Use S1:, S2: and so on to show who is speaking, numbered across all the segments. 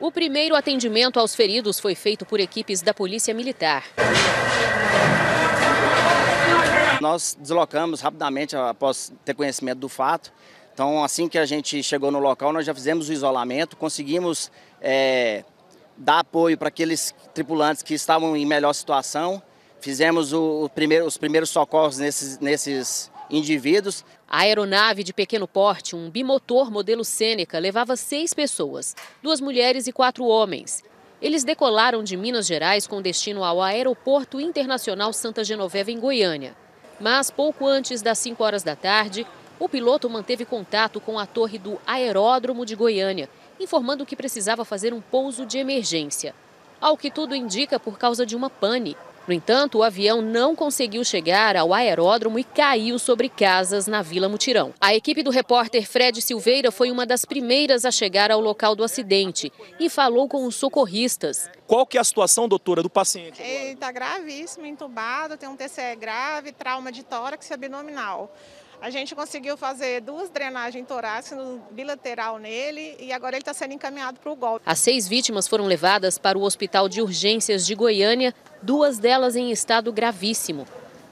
S1: O primeiro atendimento aos feridos foi feito por equipes da Polícia Militar.
S2: Nós deslocamos rapidamente após ter conhecimento do fato. Então, assim que a gente chegou no local, nós já fizemos o isolamento, conseguimos é, dar apoio para aqueles tripulantes que estavam em melhor situação. Fizemos o, o primeiro, os primeiros socorros nesses, nesses indivíduos.
S1: A aeronave de pequeno porte, um bimotor modelo Sêneca, levava seis pessoas, duas mulheres e quatro homens. Eles decolaram de Minas Gerais com destino ao Aeroporto Internacional Santa Genoveva, em Goiânia. Mas pouco antes das 5 horas da tarde, o piloto manteve contato com a torre do Aeródromo de Goiânia, informando que precisava fazer um pouso de emergência. Ao que tudo indica por causa de uma pane. No entanto, o avião não conseguiu chegar ao aeródromo e caiu sobre casas na Vila Mutirão. A equipe do repórter Fred Silveira foi uma das primeiras a chegar ao local do acidente e falou com os socorristas.
S3: Qual que é a situação, doutora, do paciente?
S4: Ele está gravíssimo, entubado, tem um TCE grave, trauma de tórax abdominal. A gente conseguiu fazer duas drenagens torácicas bilateral nele e agora ele está sendo encaminhado para o golpe.
S1: As seis vítimas foram levadas para o Hospital de Urgências de Goiânia, duas delas em estado gravíssimo.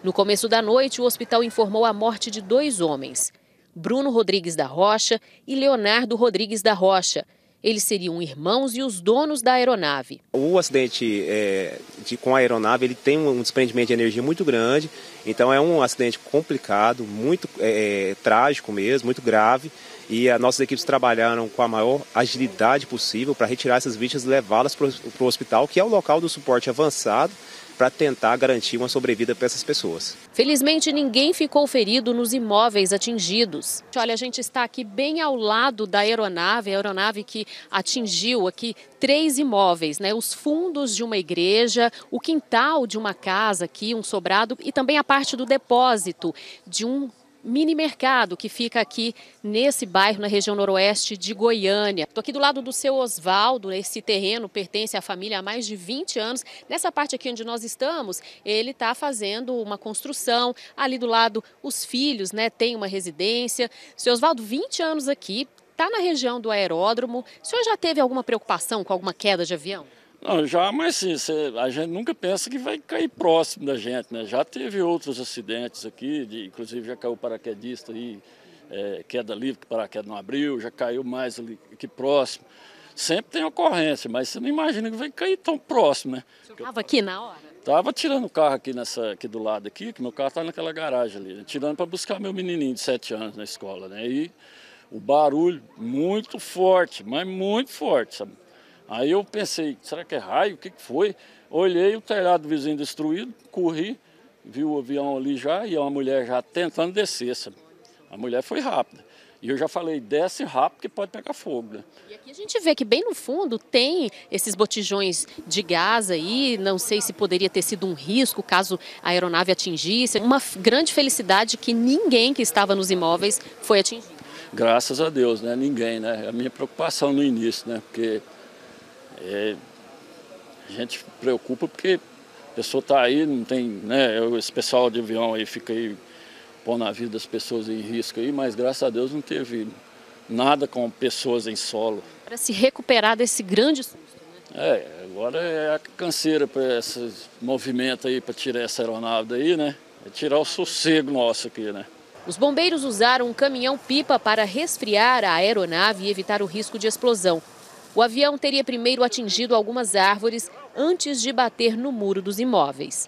S1: No começo da noite, o hospital informou a morte de dois homens, Bruno Rodrigues da Rocha e Leonardo Rodrigues da Rocha, eles seriam irmãos e os donos da aeronave.
S5: O acidente é, de, com a aeronave ele tem um desprendimento de energia muito grande, então é um acidente complicado, muito é, é trágico mesmo, muito grave. E as nossas equipes trabalharam com a maior agilidade possível para retirar essas vítimas e levá-las para o hospital, que é o local do suporte avançado para tentar garantir uma sobrevida para essas pessoas.
S1: Felizmente, ninguém ficou ferido nos imóveis atingidos. Olha, a gente está aqui bem ao lado da aeronave, a aeronave que atingiu aqui três imóveis, né? Os fundos de uma igreja, o quintal de uma casa aqui, um sobrado e também a parte do depósito de um mini mercado que fica aqui nesse bairro, na região noroeste de Goiânia. Estou aqui do lado do seu Oswaldo, esse terreno pertence à família há mais de 20 anos. Nessa parte aqui onde nós estamos, ele está fazendo uma construção. Ali do lado, os filhos, né, tem uma residência. Seu Oswaldo, 20 anos aqui, está na região do aeródromo. O senhor já teve alguma preocupação com alguma queda de avião?
S6: Não, já, mas assim, cê, a gente nunca pensa que vai cair próximo da gente, né? Já teve outros acidentes aqui, de, inclusive já caiu paraquedista aí, é, queda livre, que paraquedas não abriu, já caiu mais ali aqui próximo. Sempre tem ocorrência, mas você não imagina que vai cair tão próximo, né?
S1: Você estava aqui na hora?
S6: Tava tirando o carro aqui, nessa, aqui do lado aqui, que meu carro tá naquela garagem ali, né? tirando para buscar meu menininho de 7 anos na escola, né? E o barulho muito forte, mas muito forte, sabe? Aí eu pensei, será que é raio? O que, que foi? Olhei o telhado do vizinho destruído, corri, vi o avião ali já e uma mulher já tentando descer. Sabe? A mulher foi rápida. E eu já falei, desce rápido que pode pegar fogo. Né?
S1: E aqui a gente vê que bem no fundo tem esses botijões de gás aí, não sei se poderia ter sido um risco caso a aeronave atingisse. Uma grande felicidade que ninguém que estava nos imóveis foi atingido.
S6: Graças a Deus, né? Ninguém, né? A minha preocupação no início, né? Porque é, a gente preocupa porque a pessoa está aí, não tem, né? Esse pessoal de avião aí fica aí pondo a vida das pessoas em risco aí, mas graças a Deus não teve nada com pessoas em solo.
S1: Para se recuperar desse grande susto,
S6: né? É, agora é a canseira para esse movimento aí, para tirar essa aeronave daí, né? É tirar o sossego nosso aqui, né?
S1: Os bombeiros usaram um caminhão-pipa para resfriar a aeronave e evitar o risco de explosão. O avião teria primeiro atingido algumas árvores antes de bater no muro dos imóveis.